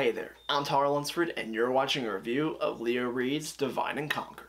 Hey there, I'm Tyler Lunsford, and you're watching a review of Leo Reed's Divine and Conquer.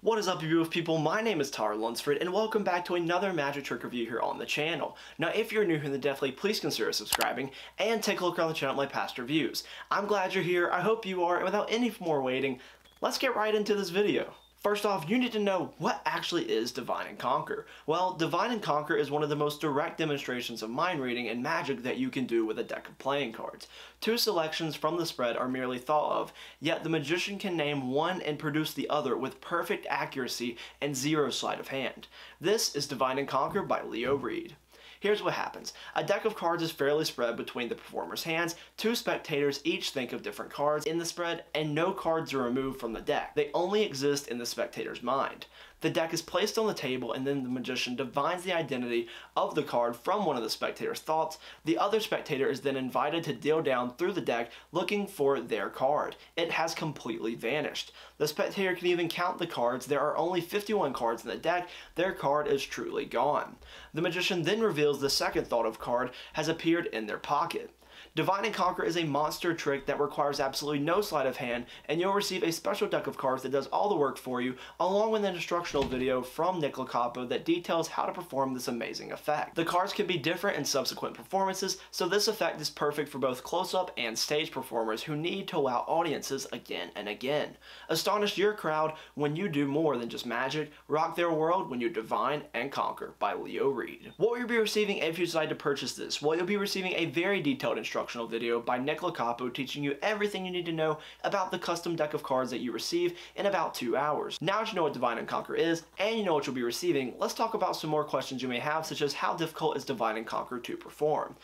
What is up you beautiful people, my name is Tyler Lunsford and welcome back to another magic trick review here on the channel. Now if you're new here in then definitely please consider subscribing and take a look around the channel at my past reviews. I'm glad you're here, I hope you are, and without any more waiting, let's get right into this video. First off, you need to know what actually is Divine and Conquer. Well, Divine and Conquer is one of the most direct demonstrations of mind reading and magic that you can do with a deck of playing cards. Two selections from the spread are merely thought of, yet the magician can name one and produce the other with perfect accuracy and zero sleight of hand. This is Divine and Conquer by Leo Reed. Here's what happens. A deck of cards is fairly spread between the performer's hands. Two spectators each think of different cards in the spread, and no cards are removed from the deck. They only exist in the spectator's mind. The deck is placed on the table and then the magician divines the identity of the card from one of the spectator's thoughts. The other spectator is then invited to deal down through the deck looking for their card. It has completely vanished. The spectator can even count the cards. There are only 51 cards in the deck. Their card is truly gone. The magician then reveals the second thought of card has appeared in their pocket. Divine and Conquer is a monster trick that requires absolutely no sleight of hand, and you'll receive a special deck of cards that does all the work for you, along with an instructional video from Nick Locapo that details how to perform this amazing effect. The cards can be different in subsequent performances, so this effect is perfect for both close-up and stage performers who need to wow audiences again and again. Astonish your crowd when you do more than just magic, rock their world when you divine and conquer by Leo Reed. What will you be receiving if you decide to purchase this? Well, you'll be receiving a very detailed instruction instructional video by Nick Locapo teaching you everything you need to know about the custom deck of cards that you receive in about two hours. Now that you know what Divine and Conquer is, and you know what you'll be receiving, let's talk about some more questions you may have, such as how difficult is Divine and Conquer to perform.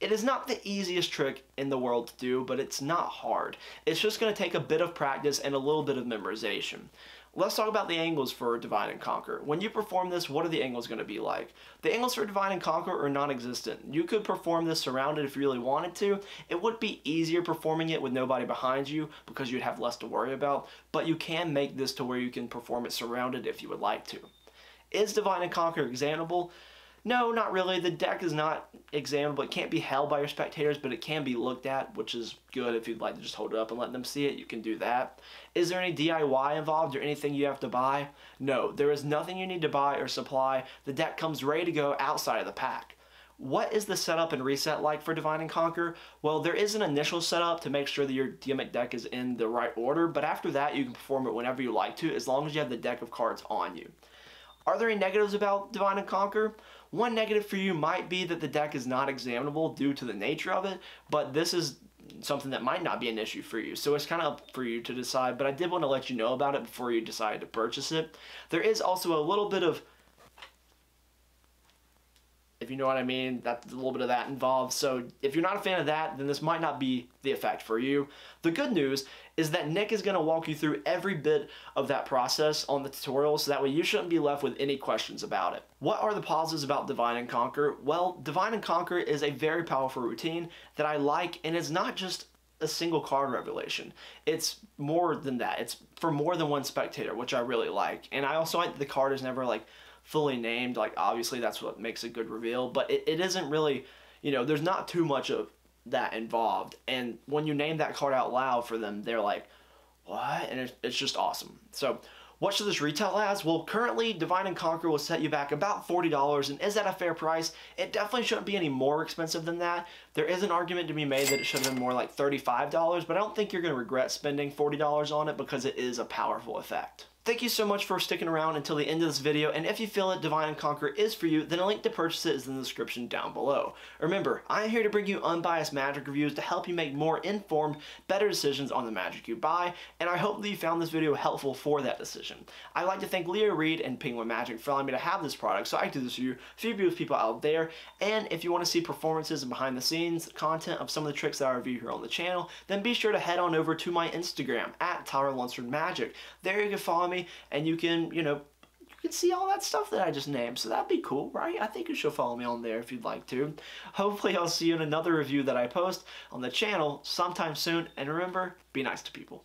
It is not the easiest trick in the world to do, but it's not hard. It's just going to take a bit of practice and a little bit of memorization. Let's talk about the angles for Divine and Conquer. When you perform this, what are the angles going to be like? The angles for Divine and Conquer are non-existent. You could perform this surrounded if you really wanted to. It would be easier performing it with nobody behind you because you'd have less to worry about, but you can make this to where you can perform it surrounded if you would like to. Is Divine and Conquer examinable? No, not really. The deck is not examinable. It can't be held by your spectators, but it can be looked at, which is good if you'd like to just hold it up and let them see it. You can do that. Is there any DIY involved or anything you have to buy? No, there is nothing you need to buy or supply. The deck comes ready to go outside of the pack. What is the setup and reset like for Divine and Conquer? Well, there is an initial setup to make sure that your gimmick deck is in the right order, but after that you can perform it whenever you like to as long as you have the deck of cards on you. Are there any negatives about Divine and Conquer? One negative for you might be that the deck is not examinable due to the nature of it, but this is something that might not be an issue for you. So it's kind of up for you to decide, but I did want to let you know about it before you decide to purchase it. There is also a little bit of if you know what I mean. That's a little bit of that involved. So if you're not a fan of that, then this might not be the effect for you. The good news is that Nick is going to walk you through every bit of that process on the tutorial so that way you shouldn't be left with any questions about it. What are the positives about Divine and Conquer? Well, Divine and Conquer is a very powerful routine that I like and it's not just a single card revelation. It's more than that. It's for more than one spectator, which I really like. And I also like the card is never like fully named. Like obviously that's what makes a good reveal, but it, it isn't really, you know, there's not too much of that involved. And when you name that card out loud for them, they're like, what? And it's, it's just awesome. So what should this retail as? Well, currently Divine and Conquer will set you back about $40, and is that a fair price? It definitely shouldn't be any more expensive than that. There is an argument to be made that it should have been more like $35, but I don't think you're going to regret spending $40 on it because it is a powerful effect. Thank you so much for sticking around until the end of this video, and if you feel that Divine and Conquer is for you, then a link to purchase it is in the description down below. Remember, I'm here to bring you unbiased magic reviews to help you make more informed, better decisions on the magic you buy, and I hope that you found this video helpful for that decision. I'd like to thank Leo Reed and Penguin Magic for allowing me to have this product so I can do this for you, you beautiful people out there, and if you want to see performances and behind the scenes content of some of the tricks that I review here on the channel, then be sure to head on over to my Instagram, at Tyler Magic. There you can follow me and you can, you know, you can see all that stuff that I just named. So that'd be cool, right? I think you should follow me on there if you'd like to. Hopefully I'll see you in another review that I post on the channel sometime soon. And remember, be nice to people.